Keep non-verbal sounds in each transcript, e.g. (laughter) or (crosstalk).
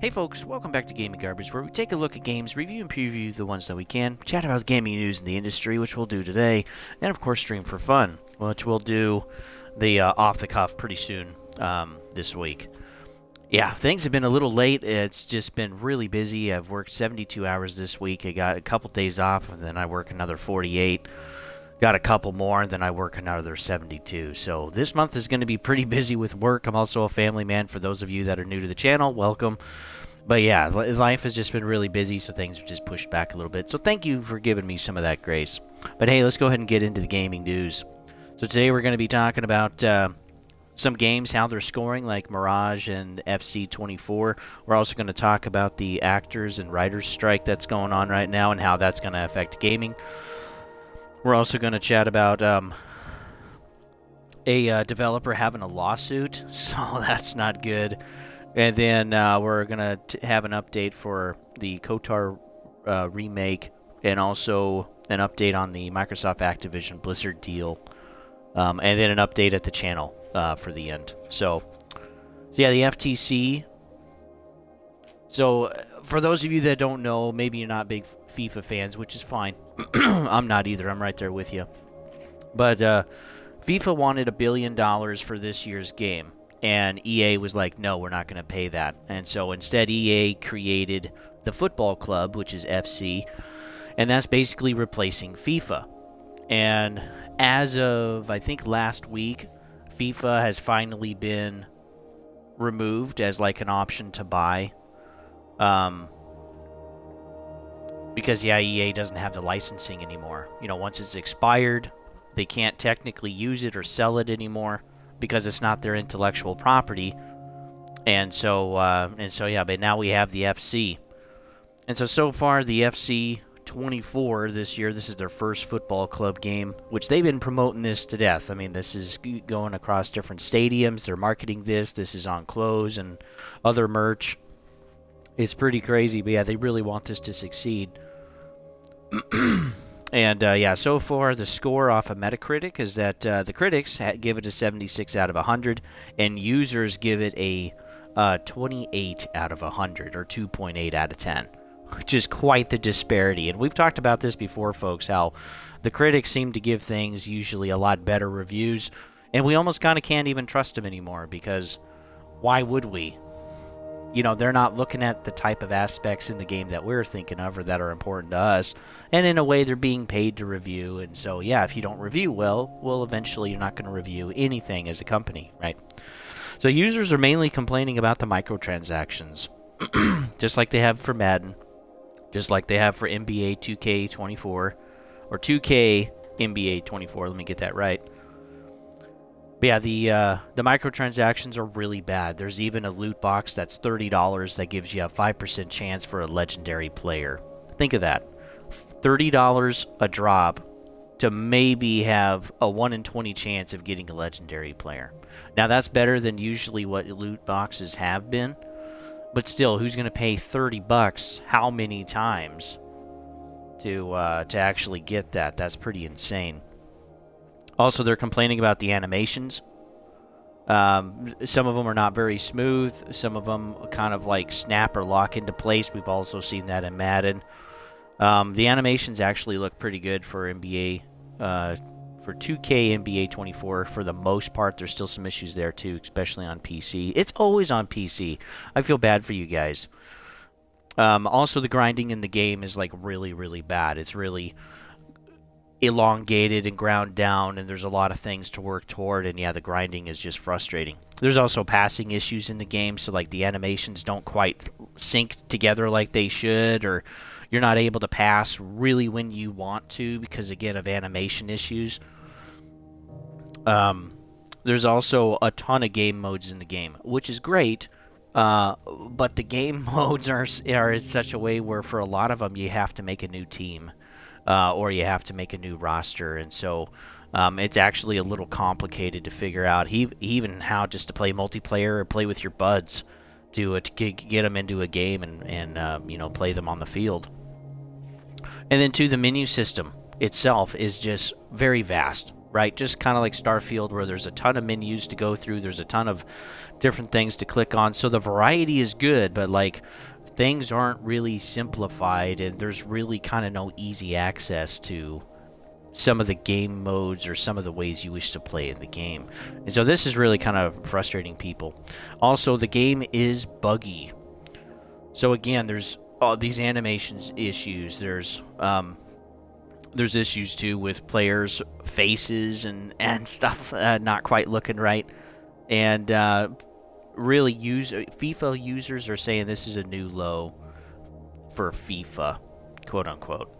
Hey folks, welcome back to Gaming Garbage, where we take a look at games, review and preview the ones that we can, chat about the gaming news in the industry, which we'll do today, and of course stream for fun, which we'll do the uh, off the cuff pretty soon um, this week. Yeah, things have been a little late. It's just been really busy. I've worked 72 hours this week. I got a couple days off, and then I work another 48 got a couple more, and then I work another 72. So this month is going to be pretty busy with work. I'm also a family man. For those of you that are new to the channel, welcome. But yeah, life has just been really busy, so things are just pushed back a little bit. So thank you for giving me some of that grace. But hey, let's go ahead and get into the gaming news. So today we're going to be talking about uh, some games, how they're scoring, like Mirage and FC24. We're also going to talk about the actors and writers strike that's going on right now and how that's going to affect gaming. We're also going to chat about um, a uh, developer having a lawsuit, (laughs) so that's not good. And then uh, we're going to have an update for the KOTOR uh, remake and also an update on the Microsoft Activision Blizzard deal. Um, and then an update at the channel uh, for the end. So, so, yeah, the FTC. So, uh, for those of you that don't know, maybe you're not big FIFA fans, which is fine. (clears throat) I'm not either. I'm right there with you. But uh, FIFA wanted a billion dollars for this year's game, and EA was like, no, we're not going to pay that. And so instead, EA created the football club, which is FC, and that's basically replacing FIFA. And as of, I think, last week, FIFA has finally been removed as like an option to buy. Um, because yeah, EA doesn't have the licensing anymore. You know, once it's expired, they can't technically use it or sell it anymore because it's not their intellectual property. And so, uh, and so yeah, but now we have the FC. And so, so far, the FC 24 this year, this is their first football club game, which they've been promoting this to death. I mean, this is going across different stadiums. They're marketing this. This is on clothes and other merch. It's pretty crazy, but yeah, they really want this to succeed. (clears throat) and uh, yeah, so far the score off of Metacritic is that uh, the critics give it a 76 out of 100, and users give it a uh, 28 out of 100, or 2.8 out of 10, which is quite the disparity. And we've talked about this before, folks, how the critics seem to give things usually a lot better reviews, and we almost kind of can't even trust them anymore because why would we? You know, they're not looking at the type of aspects in the game that we're thinking of or that are important to us. And in a way, they're being paid to review. And so, yeah, if you don't review well, well, eventually you're not going to review anything as a company, right? So users are mainly complaining about the microtransactions, (clears throat) just like they have for Madden, just like they have for NBA 2K24, or 2K NBA 24. Let me get that right. But yeah, the uh, the microtransactions are really bad. There's even a loot box that's thirty dollars that gives you a five percent chance for a legendary player. Think of that, thirty dollars a drop to maybe have a one in twenty chance of getting a legendary player. Now that's better than usually what loot boxes have been, but still, who's going to pay thirty bucks? How many times to uh, to actually get that? That's pretty insane. Also, they're complaining about the animations. Um, some of them are not very smooth. Some of them kind of like snap or lock into place. We've also seen that in Madden. Um, the animations actually look pretty good for NBA, uh, for 2K NBA 24 for the most part. There's still some issues there too, especially on PC. It's always on PC. I feel bad for you guys. Um, also, the grinding in the game is like really, really bad. It's really elongated and ground down and there's a lot of things to work toward and yeah the grinding is just frustrating. There's also passing issues in the game so like the animations don't quite sync together like they should or you're not able to pass really when you want to because again of animation issues. Um, there's also a ton of game modes in the game which is great uh, but the game (laughs) modes are, are in such a way where for a lot of them you have to make a new team uh, or you have to make a new roster. And so um, it's actually a little complicated to figure out he, even how just to play multiplayer or play with your buds to, uh, to get, them into a game and, and uh, you know play them on the field. And then to the menu system itself is just very vast. right? Just kind of like Starfield, where there's a ton of menus to go through, there's a ton of different things to click on. So the variety is good, but like things aren't really simplified, and there's really kind of no easy access to some of the game modes or some of the ways you wish to play in the game. And so this is really kind of frustrating people. Also, the game is buggy. So again, there's all these animations issues. There's um, there's issues too with players' faces and and (laughs) stuff uh, not quite looking right, and uh, really use uh, FIFA users are saying this is a new low for FIFA, quote unquote.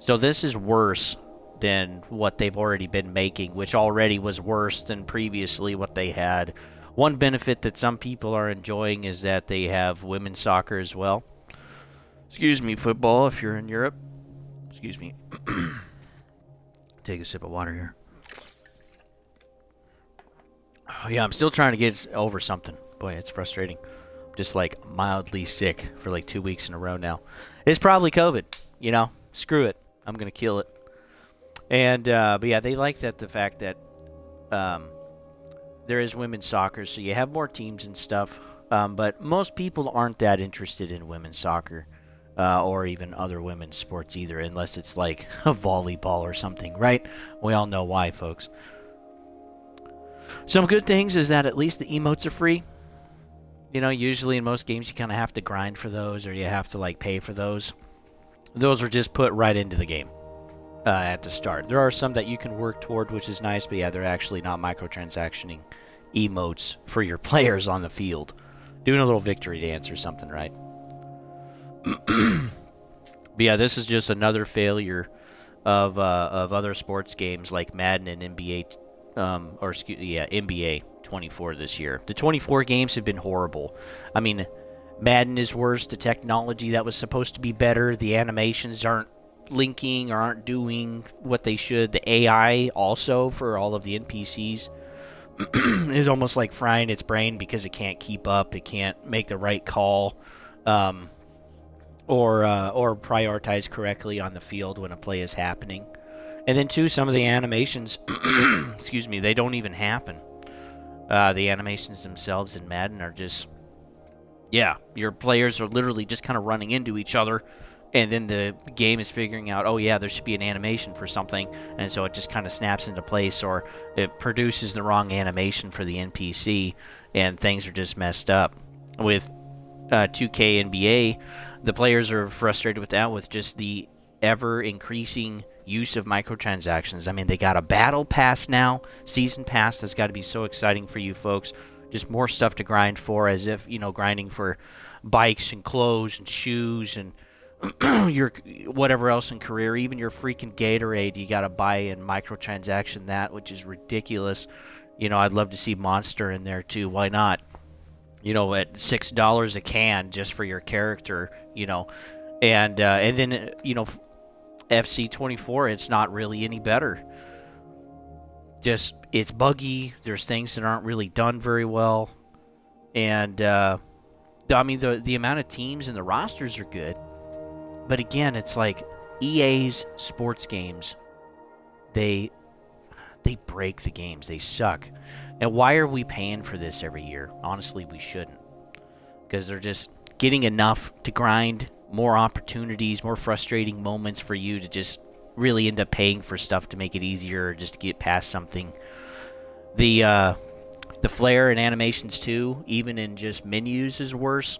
So this is worse than what they've already been making, which already was worse than previously what they had. One benefit that some people are enjoying is that they have women's soccer as well. Excuse me, football if you're in Europe. Excuse me. Take a sip of water here. Oh, (sighs) yeah, I'm still trying to get over something. Boy, it's frustrating. I'm just like mildly sick for like two weeks in a row now. It's probably COVID. You know, screw it. I'm gonna kill it. And uh, but yeah, they like that the fact that um, there is women's soccer, so you have more teams and stuff. Um, but most people aren't that interested in women's soccer uh, or even other women's sports either, unless it's like (laughs) a volleyball or something, right? We all know why, folks. Some good things is that at least the emotes are free. You know, usually in most games you kind of have to grind for those or you have to like pay for those. Those are just put right into the game uh, at the start. There are some that you can work toward, which is nice, but yeah, they're actually not microtransactioning emotes for your (laughs) players on the field. Doing a little victory dance or something, right? (clears throat) but yeah, this is just another failure of uh, of other sports games like Madden and NBA, um, or excuse, yeah, NBA 24 this year. The 24 games have been horrible. I mean, Madden is worse. The technology that was supposed to be better, the animations aren't linking or aren't doing what they should. The AI also for all of the NPCs (clears throat) is almost like frying its brain because it can't keep up. It can't make the right call, um, or uh, or prioritize correctly on the field when a play is happening. And then too, some of the animations, (clears throat) excuse me, they don't even happen. Uh, the animations themselves in Madden are just, yeah, your players are literally just kind of running into each other and then the game is figuring out, oh yeah, there should be an animation for something, and so it just kind of snaps into place, or it produces the wrong animation for the NPC, and things are just messed up. With uh, 2K NBA, the players are frustrated with that, with just the ever increasing use of microtransactions. I mean, they got a battle pass now, season pass. That's got to be so exciting for you folks. Just more stuff to grind for, as if you know, grinding for bikes and clothes and shoes and (clears throat) your whatever else in career, even your freaking Gatorade, you got to buy in microtransaction that, which is ridiculous. You know, I'd love to see Monster in there too. Why not? You know, at six dollars a can just for your character. You know, and uh, and then you know, FC 24, it's not really any better. Just it's buggy. There's things that aren't really done very well, and uh, I mean the the amount of teams and the rosters are good but again, it's like EA's sports games. They they break the games. They suck. And why are we paying for this every year? Honestly, we shouldn't. Because they're just getting enough to grind more opportunities, more frustrating moments for you to just really end up paying for stuff to make it easier or just to get past something. The uh, the flair and animations too, even in just menus, is worse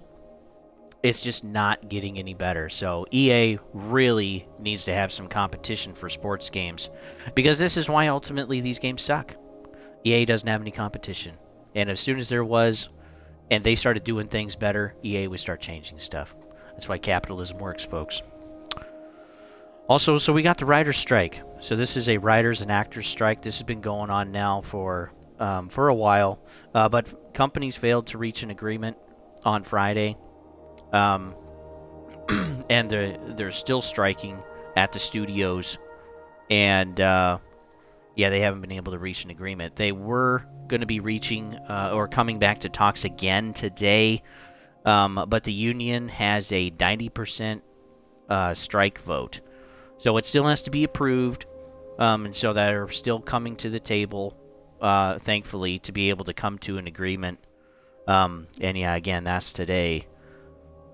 it's just not getting any better. So EA really needs to have some competition for sports games because this is why ultimately these games suck. EA doesn't have any competition. And as soon as there was and they started doing things better, EA would start changing stuff. That's why capitalism works, folks. Also, so we got the writer's strike. So this is a writers and actors strike. This has been going on now for um, for a while, uh, but companies failed to reach an agreement on Friday um, (clears throat) and they're they're still striking at the studios, and uh, yeah, they haven't been able to reach an agreement. They were going to be reaching uh, or coming back to talks again today, um, but the union has a 90% uh, strike vote, so it still has to be approved. um, and so they're still coming to the table, uh, thankfully, to be able to come to an agreement. Um, and yeah, again, that's today.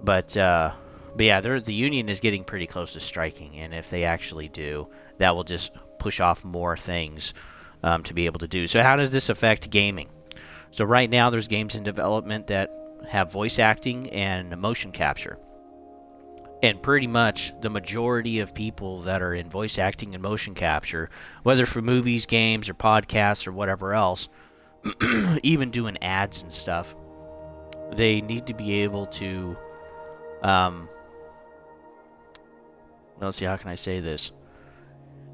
But uh, but yeah, the union is getting pretty close to striking, and if they actually do, that will just push off more things um, to be able to do. So how does this affect gaming? So right now, there's games in development that have voice acting and motion capture. And pretty much the majority of people that are in voice acting and motion capture, whether for movies, games, or podcasts, or whatever else, (clears throat) even doing ads and stuff, they need to be able to um, let's see, how can I say this?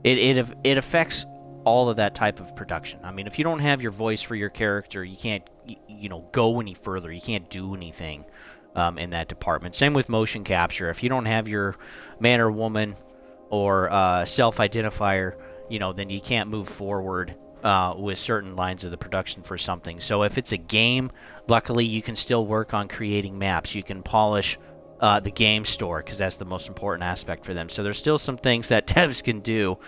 It it it affects all of that type of production. I mean, if you don't have your voice for your character, you can't you know go any further. You can't do anything um, in that department. Same with motion capture. If you don't have your man or woman or uh, self-identifier, you know, then you can't move forward uh, with certain lines of the production for something. So if it's a game, luckily you can still work on creating maps. You can polish uh, the game store because that's the most important aspect for them. So there's still some things that (laughs) devs can do,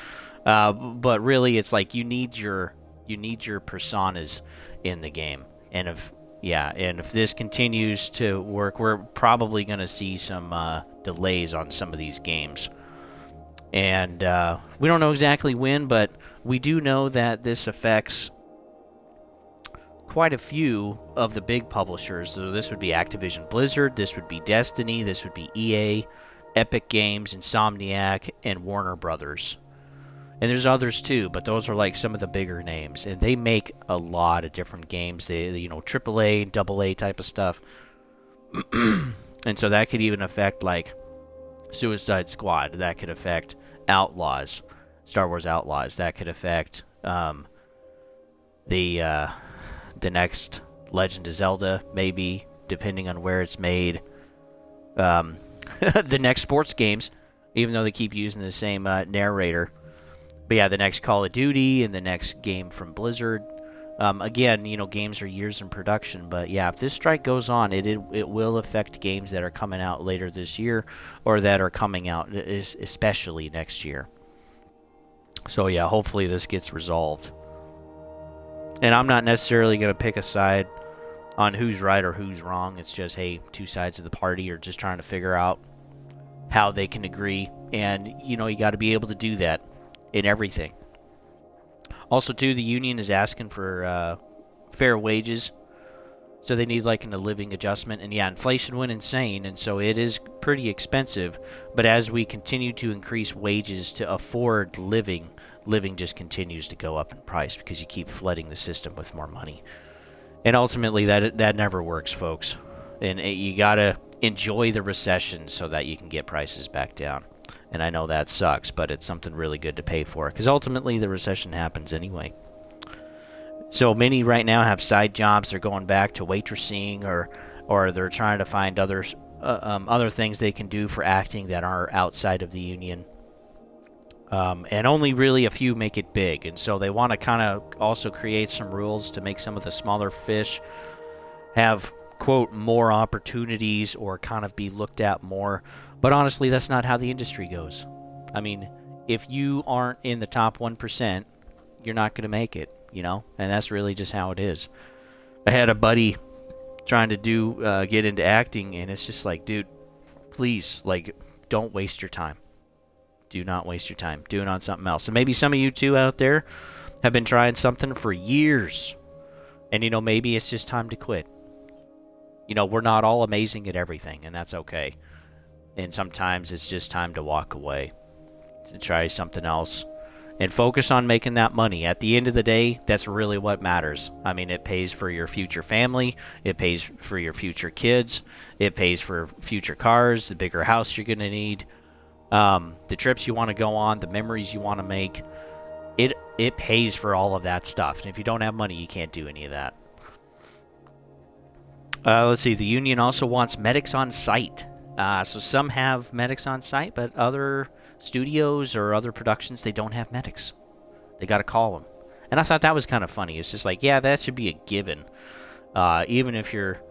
uh, but really it's like you need your you need your personas in the game. And if yeah, and if this continues to work, we're probably going to see some uh, delays on some of these games. And uh, we don't know exactly when, but we do know that this affects quite a few of the big publishers. So this would be Activision Blizzard, this would be Destiny, this would be EA, Epic Games, Insomniac, and Warner Brothers. And there's others too, but those are like some of the bigger names, and they make a lot of different games. They, you know, AAA, AA type of stuff, (clears throat) and so that could even affect like Suicide Squad. That could affect Outlaws, Star Wars Outlaws. That could affect um, the uh, the next Legend of Zelda, maybe, depending on where it's made. Um, (laughs) the next sports games, even though they keep using the same uh, narrator. But yeah, the next Call of Duty and the next game from Blizzard. Um, again, you know, games are years in production, but yeah, if this strike goes on, it, it it will affect games that are coming out later this year or that are coming out especially next year. So yeah, hopefully this gets resolved. And I'm not necessarily going to pick a side on who's right or who's wrong. It's just, hey, two sides of the party are just trying to figure out how they can agree. And, you know, you got to be able to do that in everything. Also, too, the union is asking for uh, fair wages. So they need like an, a living adjustment. And yeah, inflation went insane. And so it is pretty expensive. But as we continue to increase wages to afford living, living just continues to go up in price because you keep flooding the system with more money. And ultimately, that that never works, folks. And you gotta enjoy the recession so that you can get prices back down. And I know that sucks, but it's something really good to pay for because ultimately the recession happens anyway. So many right now have side jobs. They're going back to waitressing or or they're trying to find other uh, um, other things they can do for acting that are outside of the union. Um, and only really a few make it big. And so they want to kind of also create some rules to make some of the smaller fish have, quote, more opportunities or kind of be looked at more. But honestly, that's not how the industry goes. I mean, if you aren't in the top 1%, you're not going to make it, you know? And that's really just how it is. I had a buddy trying to do, uh, get into acting, and it's just like, dude, please, like, don't waste your time do not waste your time. Do it on something else. And maybe some of you too out there have been trying something for years. And, you know, maybe it's just time to quit. You know, we're not all amazing at everything, and that's okay. And sometimes it's just time to walk away, to try something else, and focus on making that money. At the end of the day, that's really what matters. I mean, it pays for your future family, it pays for your future kids, it pays for future cars, the bigger house you're going to need um, the trips you want to go on, the memories you want to make. It it pays for all of that stuff. And if you don't have money, you can't do any of that. Uh, let's see. The union also wants medics on site. Uh, so some have medics on site, but other studios or other productions they don't have medics. They got to call them. And I thought that was kind of funny. It's just like, yeah, that should be a given. Uh, even if you're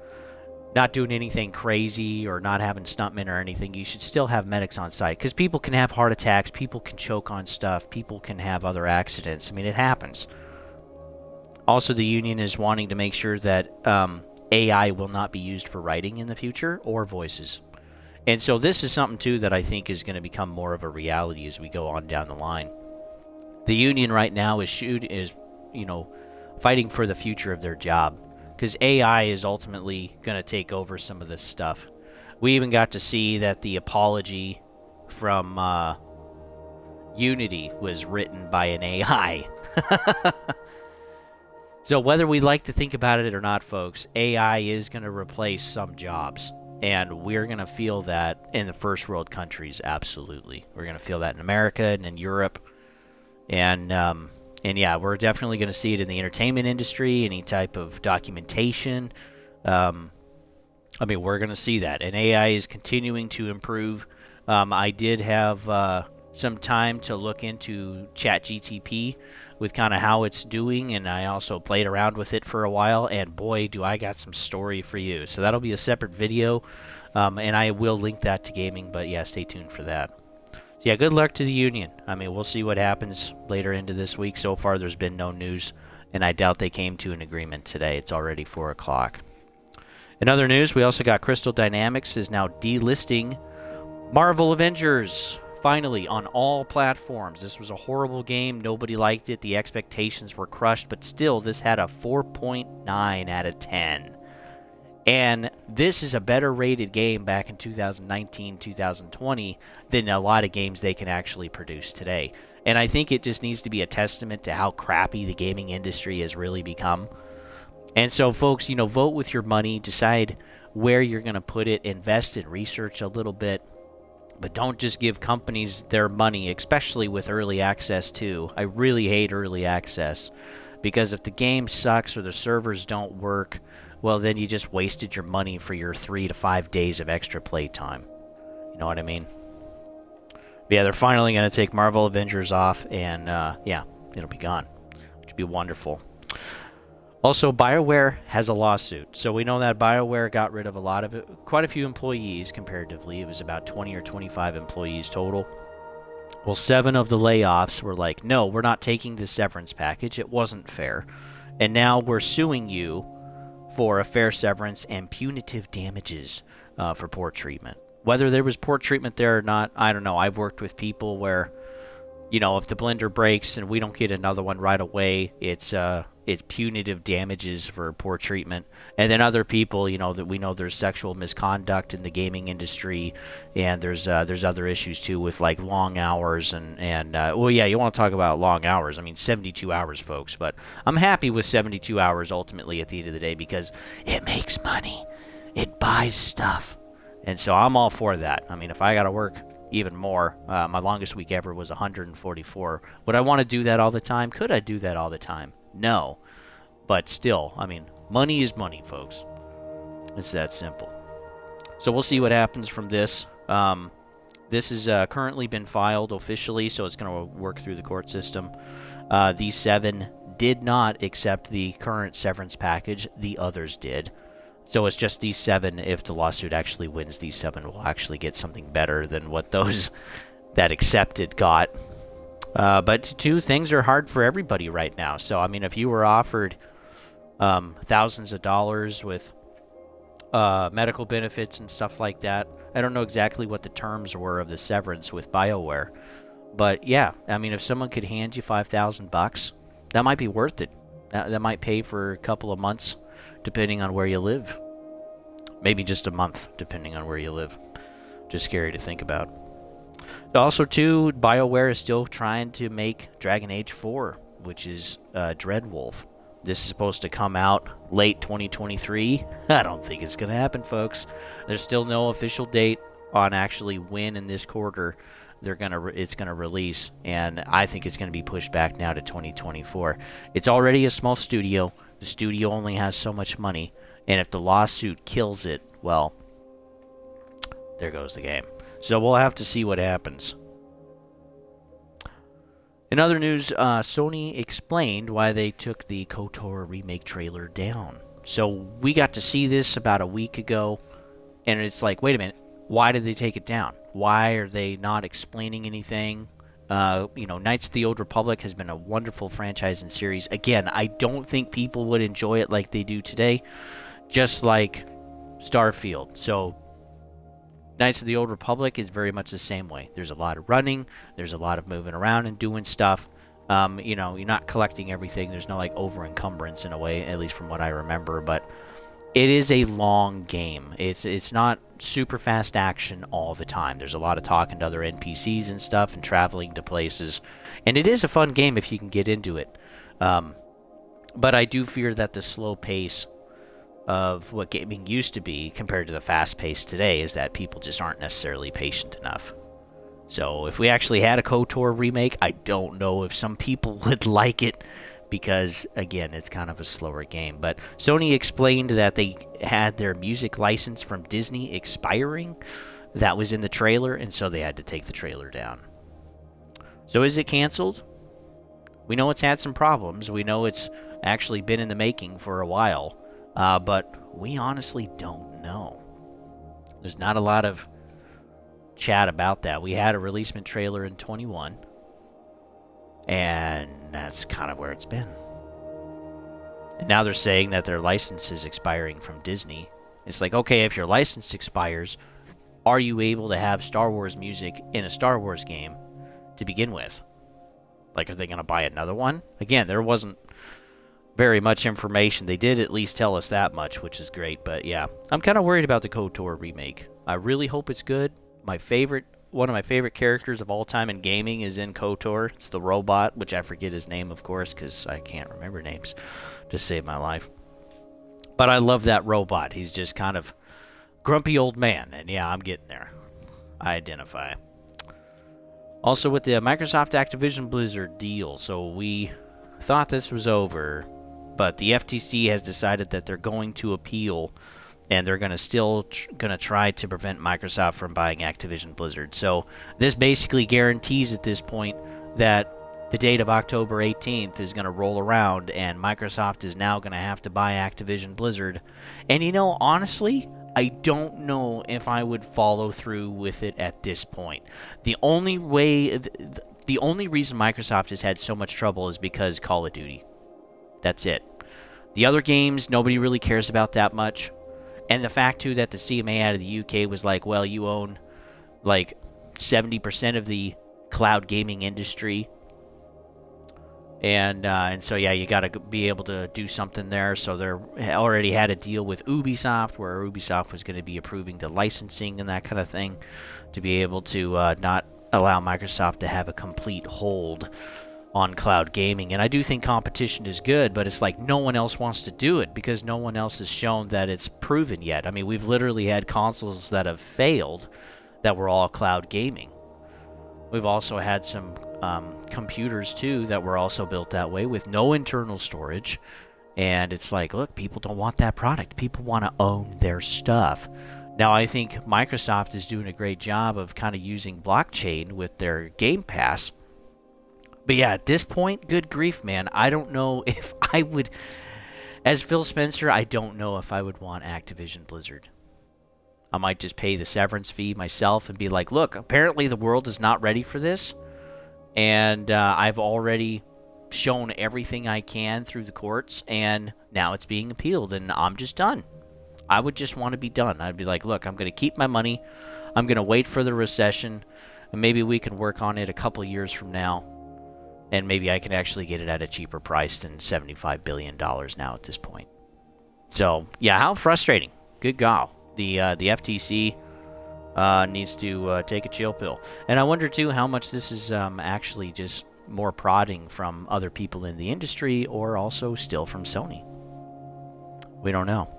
not doing anything crazy or not having stuntmen or anything, you should still have medics on site because people can have heart attacks, people can choke on stuff, people can have other accidents. I mean, it happens. Also, the union is wanting to make sure that um, AI will not be used for writing in the future or voices. And so this is something too that I think is going to become more of a reality as we go on down the line. The union right now is shoot is, you know, fighting for the future of their job because AI is ultimately going to take over some of this stuff. We even got to see that the apology from uh, Unity was written by an AI. (laughs) so whether we like to think about it or not, folks, AI is going to replace some jobs. And we're going to feel that in the first world countries, absolutely. We're going to feel that in America and in Europe. And, um, and yeah, we're definitely going to see it in the entertainment industry, any type of documentation. Um, I mean, we're going to see that. And AI is continuing to improve. Um, I did have uh, some time to look into ChatGTP with kind of how it's doing, and I also played around with it for a while, and boy, do I got some story for you. So that'll be a separate video, um, and I will link that to gaming, but yeah, stay tuned for that. So yeah, good luck to the union. I mean, we'll see what happens later into this week. So far, there's been no news, and I doubt they came to an agreement today. It's already 4 o'clock. In other news, we also got Crystal Dynamics is now delisting Marvel Avengers finally on all platforms. This was a horrible game. Nobody liked it. The expectations were crushed, but still, this had a 4.9 out of 10. And this is a better rated game back in 2019, 2020 than a lot of games they can actually produce today. And I think it just needs to be a testament to how crappy the gaming industry has really become. And so, folks, you know, vote with your money, decide where you're going to put it, invest in research a little bit but don't just give companies their money, especially with early access too. I really hate early access because if the game sucks or the servers don't work, well then you just wasted your money for your 3 to 5 days of extra playtime. You know what I mean? But yeah, they're finally going to take Marvel Avengers off and uh, yeah, it'll be gone. Which would be wonderful. Also, BioWare has a lawsuit. So we know that BioWare got rid of a lot of it, quite a few employees comparatively. It was about 20 or 25 employees total. Well, seven of the layoffs were like, no, we're not taking the severance package. It wasn't fair. And now we're suing you for a fair severance and punitive damages uh, for poor treatment. Whether there was poor treatment there or not, I don't know. I've worked with people where, you know, if the blender breaks and we don't get another one right away, it's uh, it's punitive damages for poor treatment. And then other people, you know, that we know there's sexual misconduct in the gaming industry, and there's uh, there's other issues too with like long hours and and uh, well, yeah, you want to talk about long hours. I mean, 72 hours, folks. But I'm happy with 72 hours ultimately at the end of the day because it makes money, it buys stuff, and so I'm all for that. I mean, if I got to work even more. Uh, my longest week ever was 144. Would I want to do that all the time? Could I do that all the time? No. But still, I mean, money is money, folks. It's that simple. So we'll see what happens from this. Um, this has uh, currently been filed officially, so it's going to work through the court system. Uh, these seven did not accept the current severance package. The others did. So it's just these seven. If the lawsuit actually wins, these seven will actually get something better than what those (laughs) that accepted got. Uh, but two things are hard for everybody right now. So I mean, if you were offered um, thousands of dollars with uh, medical benefits and stuff like that, I don't know exactly what the terms were of the severance with Bioware, but yeah, I mean, if someone could hand you five thousand bucks, that might be worth it. That, that might pay for a couple of months, depending on where you live. Maybe just a month, depending on where you live. Just scary to think about. Also, too, BioWare is still trying to make Dragon Age 4, which is uh, Dreadwolf. This is supposed to come out late 2023. (laughs) I don't think it's going to happen, folks. There's still no official date on actually when in this quarter they're gonna it's gonna release, and I think it's gonna be pushed back now to 2024. It's already a small studio. The studio only has so much money, and if the lawsuit kills it, well, there goes the game. So we'll have to see what happens. In other news, uh, Sony explained why they took the KOTOR remake trailer down. So we got to see this about a week ago, and it's like, wait a minute, why did they take it down? Why are they not explaining anything? Uh, you know, Knights of the Old Republic has been a wonderful franchise and series. Again, I don't think people would enjoy it like they do today, just like Starfield. So, Knights of the Old Republic is very much the same way. There's a lot of running, there's a lot of moving around and doing stuff. Um, you know, you're not collecting everything. There's no like over encumbrance in a way, at least from what I remember. But it is a long game. It's it's not super fast action all the time. There's a lot of talking to other NPCs and stuff, and traveling to places. And it is a fun game if you can get into it. Um, but I do fear that the slow pace of what gaming used to be compared to the fast pace today is that people just aren't necessarily patient enough. So if we actually had a KOTOR remake, I don't know if some people (laughs) would like it because again, it's kind of a slower game. But Sony explained that they had their music license from Disney expiring. That was in the trailer, and so they had to take the trailer down. So is it canceled? We know it's had some problems. We know it's actually been in the making for a while, uh, but we honestly don't know. There's not a lot of chat about that. We had a releasement trailer in 21, and that's kind of where it's been. And now they're saying that their license is expiring from Disney. It's like, okay, if your license expires, are you able to have Star Wars music in a Star Wars game to begin with? Like, are they going to buy another one? Again, there wasn't very much information. They did at least tell us that much, which is great. But yeah, I'm kind of worried about the KOTOR remake. I really hope it's good my favorite one of my favorite characters of all time in gaming is in KOTOR. It's the robot, which I forget his name, of course, because I can't remember names to save my life. But I love that robot. He's just kind of grumpy old man, and yeah, I'm getting there. I identify. Also, with the Microsoft Activision Blizzard deal, so we thought this was over, but the FTC has decided that they're going to appeal and they're going to still tr- going to try to prevent Microsoft from buying Activision Blizzard. So this basically guarantees at this point that the date of October 18th is going to roll around and Microsoft is now going to have to buy Activision Blizzard. And you know, honestly, I don't know if I would follow through with it at this point. The only way the only reason Microsoft has had so much trouble is because Call of Duty. That's it. The other games nobody really cares about that much. And the fact, too, that the CMA out of the UK was like, well, you own like 70% of the cloud gaming industry. And uh, and so yeah, you got to be able to do something there. So they already had a deal with Ubisoft, where Ubisoft was going to be approving the licensing and that kind of thing, to be able to uh, not allow Microsoft to have a complete hold on cloud gaming. And I do think competition is good, but it's like no one else wants to do it because no one else has shown that it's proven yet. I mean, we've literally had consoles that have failed that were all cloud gaming. We've also had some um, computers too that were also built that way with no internal storage. And it's like, look, people don't want that product. People want to own their stuff. Now, I think Microsoft is doing a great job of kind of using blockchain with their Game Pass but yeah, at this point, good grief, man. I don't know (laughs) if I would, as Phil Spencer, I don't know if I would want Activision Blizzard. I might just pay the severance fee myself and be like, look, apparently the world is not ready for this. And uh, I've already shown everything I can through the courts, and now it's being appealed, and I'm just done. I would just want to be done. I'd be like, look, I'm going to keep my money. I'm going to wait for the recession, and maybe we can work on it a couple years from now and maybe I can actually get it at a cheaper price than $75 billion now at this point. So, yeah, how frustrating. Good God. The, uh, the FTC uh, needs to uh, take a chill pill. And I wonder, too, how much this is um, actually just more prodding from other people in the industry or also still from Sony. We don't know.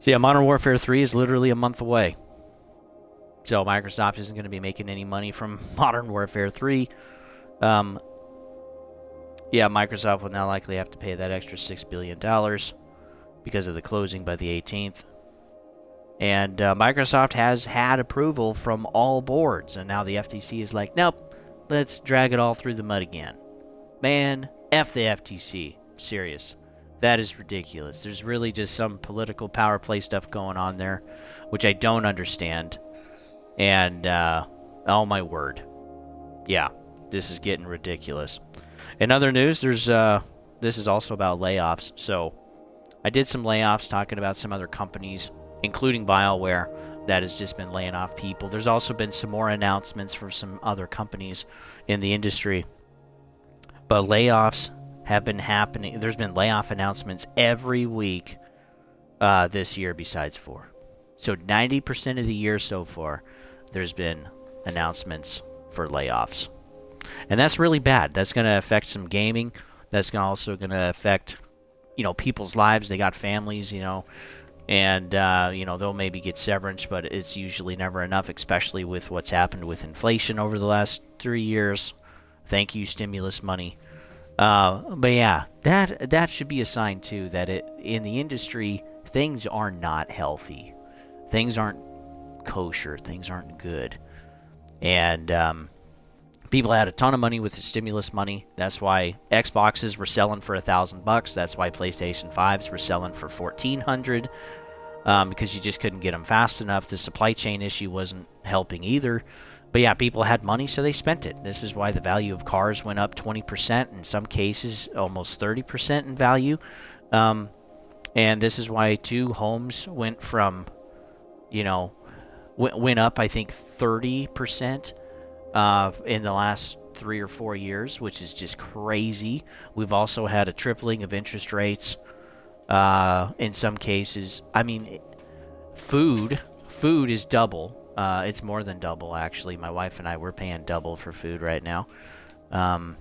So, yeah, Modern Warfare 3 is literally a month away. So Microsoft isn't going to be making any money from (laughs) Modern Warfare 3. Um, yeah, Microsoft will now likely have to pay that extra $6 billion because of the closing by the 18th. And uh, Microsoft has had approval from all boards, and now the FTC is like, nope, let's drag it all through the mud again. Man, F the FTC. Serious. That is ridiculous. There's really just some political power play stuff going on there, which I don't understand. And, uh, oh my word. Yeah, this is getting ridiculous. In other news, there's, uh, this is also about layoffs. So, I did some layoffs talking about some other companies, including BioWare, that has just been laying off people. There's also been some more announcements for some other companies in the industry. But layoffs have been happening. There's been layoff announcements every week uh, this year, besides four. So 90% of the year so far, there's been announcements for layoffs. And that's really bad. That's going to affect some gaming. That's also going to affect, you know, people's lives. They got families, you know, and uh, you know they'll maybe get severance, but it's usually never enough, especially with what's happened with inflation over the last three years. Thank you, stimulus money. Uh, but yeah, that that should be a sign too that it in the industry things are not healthy, things aren't kosher, things aren't good, and um, people had a ton of money with the stimulus money. That's why Xboxes were selling for a thousand bucks. That's why PlayStation fives were selling for fourteen hundred um, because you just couldn't get them fast enough. The supply chain issue wasn't helping either. But yeah, people had money, so they spent it. This is why the value of cars went up 20%, in some cases, almost 30% in value. Um, and this is why two homes went from, you know, went, up, I think, 30% uh, in the last three or four years, which is just crazy. We've also had a tripling of interest rates uh, in some cases. I mean, food, food is double. Uh, it's more than double, actually. My wife and I, we're paying double for food right now. Um,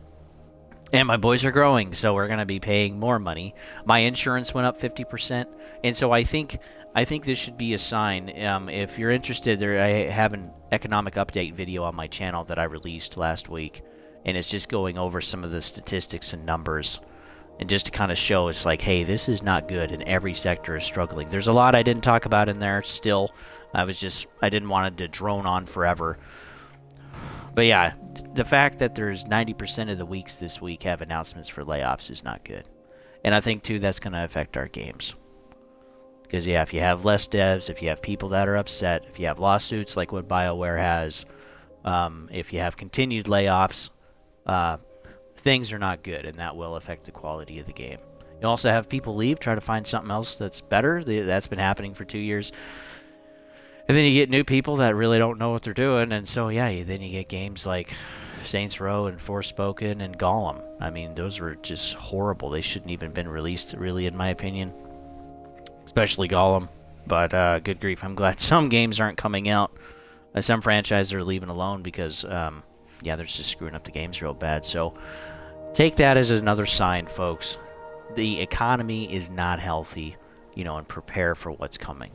and my boys are growing, so we're going to be paying more money. My insurance went up 50%. And so I think I think this should be a sign. Um, if you're interested, there I have an economic update video on my channel that I released last week, and it's just going over some of the statistics and numbers and just to kind of show it's like, hey, this is not good, and every sector is struggling. There's a lot I didn't talk about in there still. I was just, I didn't want it to drone on forever. But yeah, the fact that there's 90% of the weeks this week have announcements for layoffs is not good. And I think, too, that's going to affect our games. Because, yeah, if you have less devs, if you have people that are upset, if you have lawsuits like what BioWare has, um, if you have continued layoffs, uh, things are not good, and that will affect the quality of the game. You also have people leave, try to find something else that's better. That's been happening for two years. And then you get new people that really don't know what they're doing, and so yeah, then you get games like Saints Row and Forspoken and Gollum. I mean, those were just horrible. They shouldn't even been released, really, in my opinion. Especially Gollum. But uh, good grief, I'm glad (laughs) some games aren't coming out. Uh, some franchises are leaving alone because, um, yeah, they're just screwing up the games real bad. So Take that as another sign, folks. The economy is not healthy, you know, and prepare for what's coming.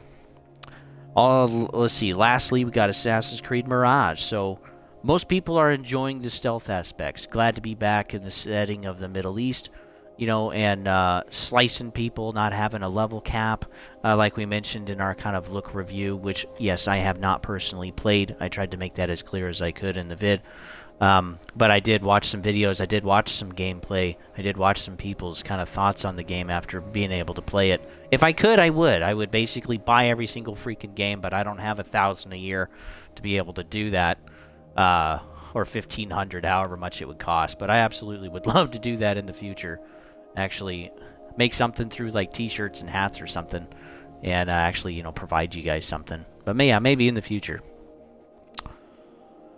Uh, let's see. Lastly, we got Assassin's Creed Mirage. So, most people are enjoying the stealth aspects. Glad to be back in the setting of the Middle East, you know, and uh, slicing people, not having a level cap, uh, like we mentioned in our kind of look review, which, yes, I have not personally played. I tried to make that as clear as I could in the vid. Um, but I did watch some videos. I did watch some gameplay. I did watch some people's kind of thoughts on the game after being able to play it. If I could, I would. I would basically buy every single freaking game, but I don't have a thousand a year to be able to do that, uh, or fifteen hundred, however much it would cost. But I absolutely would (laughs) love to do that in the future. Actually, make something through like T-shirts and hats or something, and uh, actually, you know, provide you guys something. But may, yeah, maybe in the future.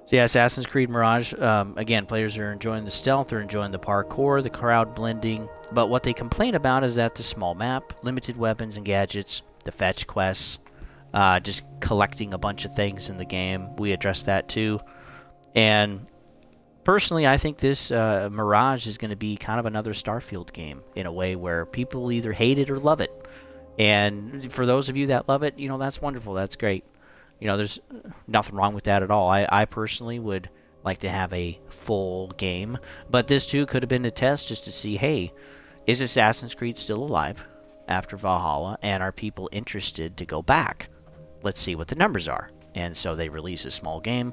So yeah, Assassin's Creed Mirage, um, again, players are enjoying the stealth, they're enjoying the parkour, the crowd blending, but what they complain about is that the small map, limited weapons and gadgets, the fetch quests, uh, just collecting a bunch of things in the game. We address that too. And personally, I think this uh, Mirage is going to be kind of another Starfield game in a way where people either hate it or love it. And for those of you that love it, you know, that's wonderful. That's great. You know, there's nothing wrong with that at all. I, I personally would like to have a full game, but this too could have been a test just to see, hey, is Assassin's Creed still alive after Valhalla, and are people interested to go back? Let's see what the numbers are. And so they release a small game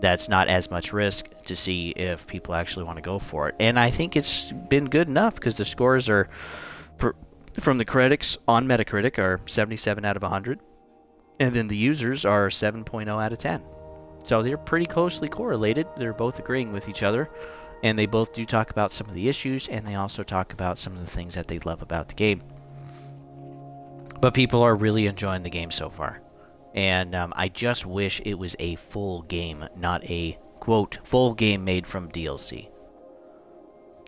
that's not as much risk to see if people actually want to go for it. And I think it's been good enough because the scores are from the critics on Metacritic are 77 out of 100, and then the users are 7.0 out of 10. So they're pretty closely correlated. They're both agreeing with each other, and they both do talk about some of the issues, and they also talk about some of the things that they love about the game. But people are really enjoying the game so far. And um, I just wish it was a full game, not a, quote, full game made from DLC.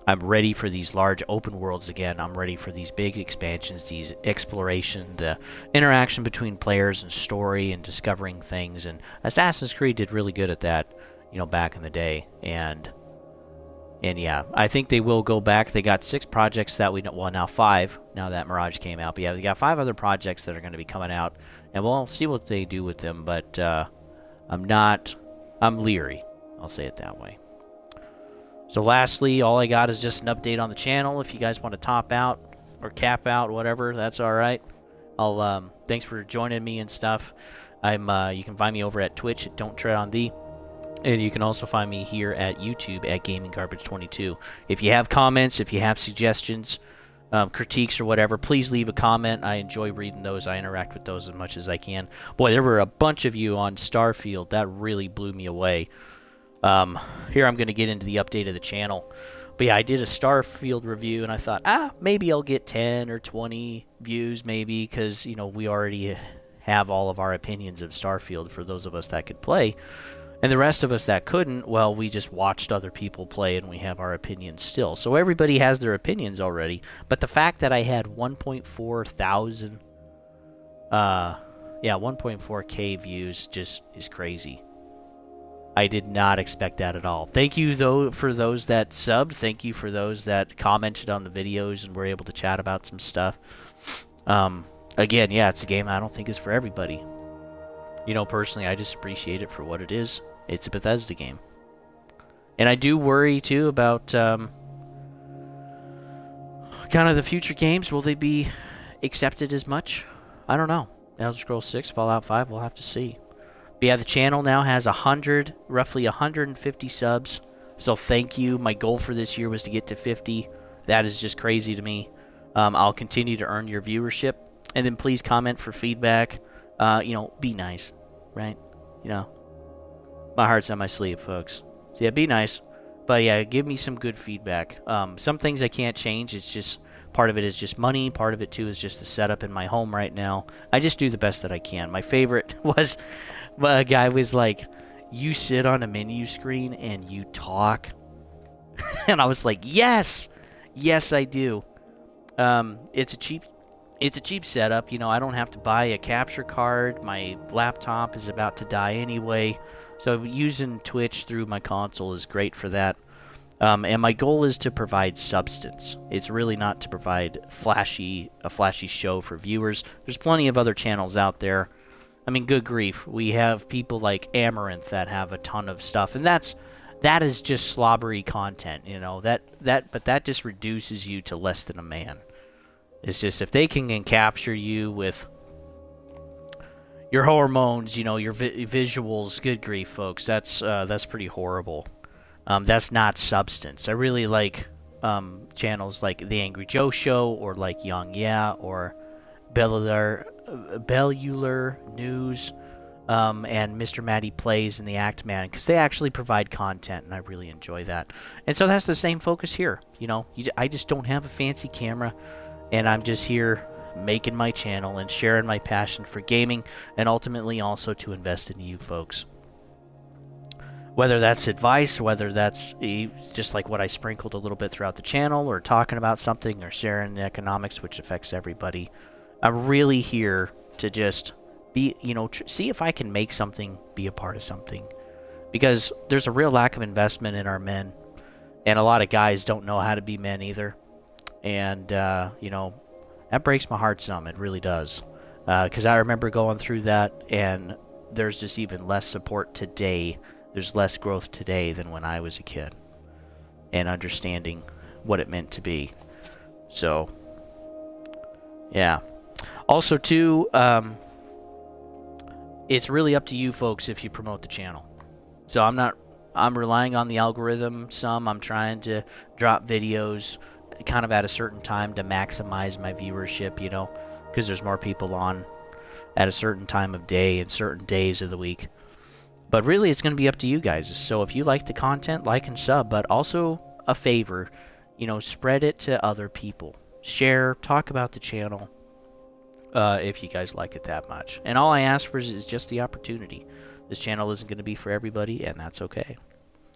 I'm ready for these large open worlds again. I'm ready for these big expansions, these exploration, the interaction between players and story and discovering things. And Assassin's Creed did really good at that, you know, back in the day. And and yeah, I think they will go back. They got six projects that we know, well now five now that Mirage came out. But yeah, they got five other projects that are going to be coming out, and we'll see what they do with them. But uh, I'm not, I'm leery. I'll say it that way. So lastly, all I got is just an update on the channel. If you guys want to top out or cap out, whatever, that's all right. I'll um, thanks for joining me and stuff. I'm uh, you can find me over at Twitch at Don't Tread on Thee. And you can also find me here at YouTube at Gaming Garbage 22. If you have comments, if you have suggestions, um, critiques, or whatever, please leave a comment. I enjoy reading those. I interact with those as much as I can. Boy, there were a bunch of you on Starfield. That really blew me away. Um, here I'm going to get into the update of the channel. But yeah, I did a Starfield review, and I thought, ah, maybe I'll get 10 or 20 views, maybe, because, you know, we already have all of our opinions of Starfield for those of us that could play. And the rest of us that couldn't, well, we just watched other people play and we have our opinions still. So everybody has their opinions already. But the fact that I had 1.4 thousand, uh, yeah, 1.4k views just is crazy. I did not expect that at all. Thank you though for those that subbed. Thank you for those that commented on the videos and were able to chat about some stuff. Um, again, yeah, it's a game I don't think is for everybody. You know, personally, I just appreciate it for what it is. It's a Bethesda game. And I do worry too about um, kind of the future games. Will they be accepted as much? I don't know. Elder Scrolls 6, Fallout 5, we'll have to see. But yeah, the channel now has 100, roughly 150 subs. So thank you. My goal for this year was to get to 50. That is just crazy to me. Um, I'll continue to earn your viewership. And then please comment for feedback. Uh, you know, be nice, right? You know, my heart's on my sleeve, folks. So yeah, be nice. But yeah, give me some good feedback. Um, some things I can't change. It's just part of it is just money. Part of it too is just the setup in my home right now. I just do the best that I can. My favorite (laughs) was a guy was like, "You sit on a menu screen and you talk," (laughs) and I was like, "Yes, yes, I do." Um, it's a cheap, it's a cheap setup. You know, I don't have to buy a capture card. My laptop is about to die anyway, so using Twitch through my console is great for that. Um, and my goal is to provide substance. It's really not to provide flashy a flashy show for viewers. There's plenty of other channels out there I mean, good grief, we have people like Amouranth that have a ton of stuff, and that's that is just slobbery content, you know. That that but that just reduces you to less than a man. It's just if they can capture you with your hormones, you know, your vi visuals. Good grief, folks, that's uh, that's pretty horrible. Um, that's not substance. I really like um, channels like The Angry Joe Show or like YongYea or Belladar Bellular News um, and Mr. Matty Plays and the Act Man because they actually provide content and I really enjoy that. And so that's the same focus here. You know, you, I just don't have a fancy camera and I'm just here making my channel and sharing my passion for gaming and ultimately also to invest in you folks. Whether that's advice, whether that's just like what I sprinkled a little bit throughout the channel, or talking about something, or sharing the economics, which affects everybody. I'm really here to just be, you know, see if I can make something be a part of something. Because there's a real lack of investment in our men. And a lot of guys don't know how to be men either. And, uh, you know, that breaks my heart some. It really does. Because uh, I remember going through that, and there's just even less support today. There's less growth today than when I was a kid. And understanding what it meant to be. So, yeah. Also, too, um, it's really up to you folks if you promote the channel. So I'm not, I'm relying on the algorithm some. I'm trying to drop videos kind of at a certain time to maximize my viewership, you know, because there's more people on at a certain time of day and certain days of the week. But really, it's going to be up to you guys. So if you like the content, like and sub, but also a favor, you know, spread it to other people. Share, talk about the channel uh, if you guys like it that much. And all I ask for is, is just the opportunity. This channel isn't going to be for everybody, and that's okay.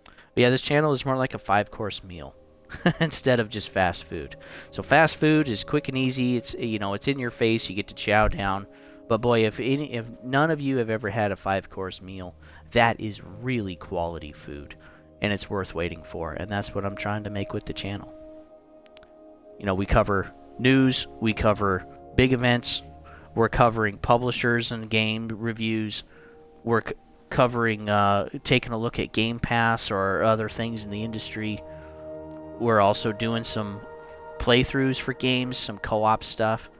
But yeah, this channel is more like a five-course meal (laughs) instead of just fast food. So fast food is quick and easy. It's you know it's in your face. You get to chow down. But boy, if any, if none of you have ever had a five-course meal, that is really quality food, and it's worth waiting for. And that's what I'm trying to make with the channel. You know, we cover news, we cover big events, we're covering publishers and game reviews, we're covering, uh, taking a look at Game Pass or other things in the industry. We're also doing some playthroughs for games, some co-op stuff.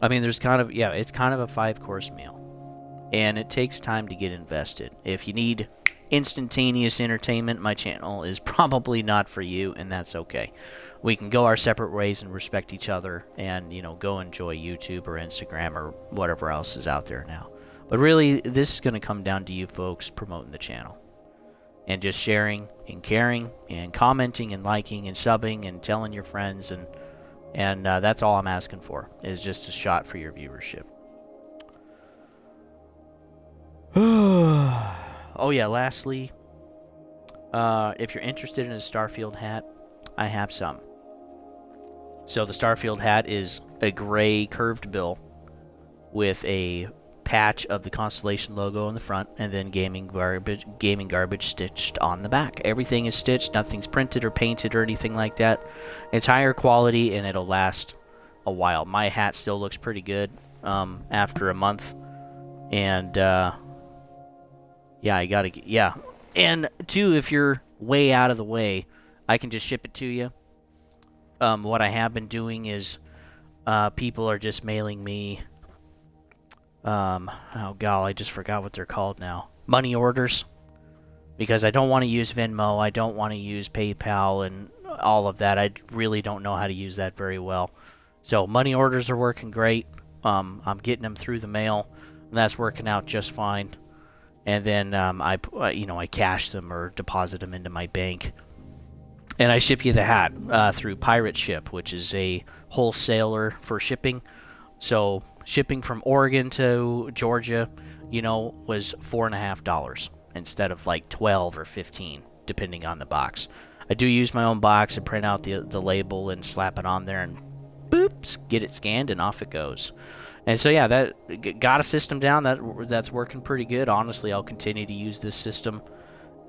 I mean, there's kind of, yeah, it's kind of a five-course meal. And it takes time to get invested. If you need instantaneous entertainment, my channel is (laughs) probably not for you, and that's okay. We can go our separate ways and respect each other and, you know, go enjoy YouTube or Instagram or whatever else is out there now. But really, this is going to come down to you folks promoting the channel. And just sharing and caring and commenting and liking and subbing and telling your friends and and uh, that's all I'm asking for is just a shot for your viewership. (sighs) oh yeah, lastly, uh, if you're interested in a Starfield hat, I have some. So the Starfield hat is a gray curved bill with a patch of the Constellation logo on the front, and then gaming garbage, gaming garbage stitched on the back. Everything is stitched, nothing's printed or painted or anything like that. It's higher quality and it'll last a while. My hat still looks pretty good um, after a month, and uh, yeah, I gotta yeah. And two, if you're way out of the way, I can just ship it to you. Um, what I have been doing is uh, people are just mailing me um, oh god, I just forgot what they're called now. Money orders. Because I don't want to use Venmo, I don't want to use PayPal and all of that. I really don't know how to use that very well. So money orders are working great. Um, I'm getting them through the mail, and that's working out just fine. And then um, I, uh, you know, I cash them or deposit them into my bank, and I ship you the hat uh, through Pirate Ship, which is a wholesaler for shipping. So shipping from Oregon to Georgia, you know, was four and a half dollars instead of like twelve or fifteen, depending on the box. I do use my own box and print out the the label and slap it on there and boops, get it scanned and off it goes. And so yeah, that got a system down that that's working pretty good. Honestly, I'll continue to use this system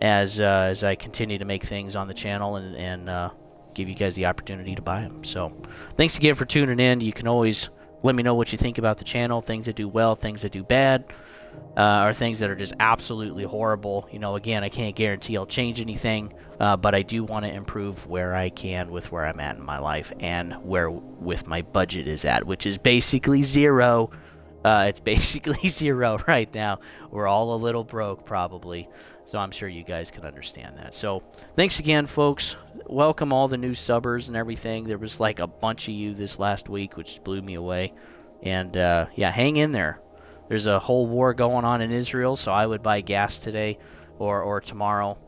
as uh, as I continue to make things on the channel and and uh, give you guys the opportunity to buy them. So, thanks again for tuning in. You can always let me know what you think about the channel, things that do well, things that do bad, uh, or things that are just absolutely horrible. You know, again, I can't guarantee I'll change anything, uh, but I do want to improve where I can with where I'm at in my life and where with my budget is at, which is basically zero. Uh, it's (laughs) basically zero right now. We're all a little broke, probably. So I'm sure you guys can understand that. So thanks again, folks. Welcome all the new subbers and everything. There was like a bunch of you this last week, which blew me away. And uh, yeah, hang in there. There's a whole war going on in Israel, so I would buy gas today or, or tomorrow.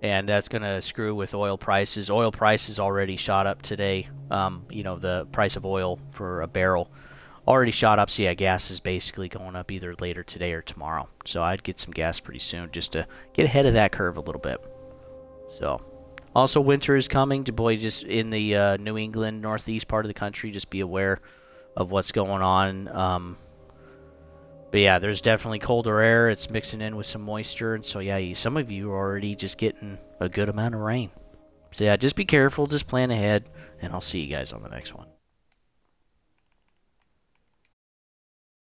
And that's going to screw with oil prices. Oil prices already shot up today. Um, you know, the price of oil for a barrel already shot up. So yeah, gas is basically going up either later today or tomorrow. So I'd get some gas pretty soon just to get ahead of that curve a little bit. So also winter is coming. To boy, just in the uh, New England northeast part of the country, just be aware of what's going on. Um, but yeah, there's definitely colder air. It's mixing in with some moisture, and so yeah, some of you are already just getting a good amount of rain. So yeah, just be careful, just plan ahead, and I'll see you guys on the next one.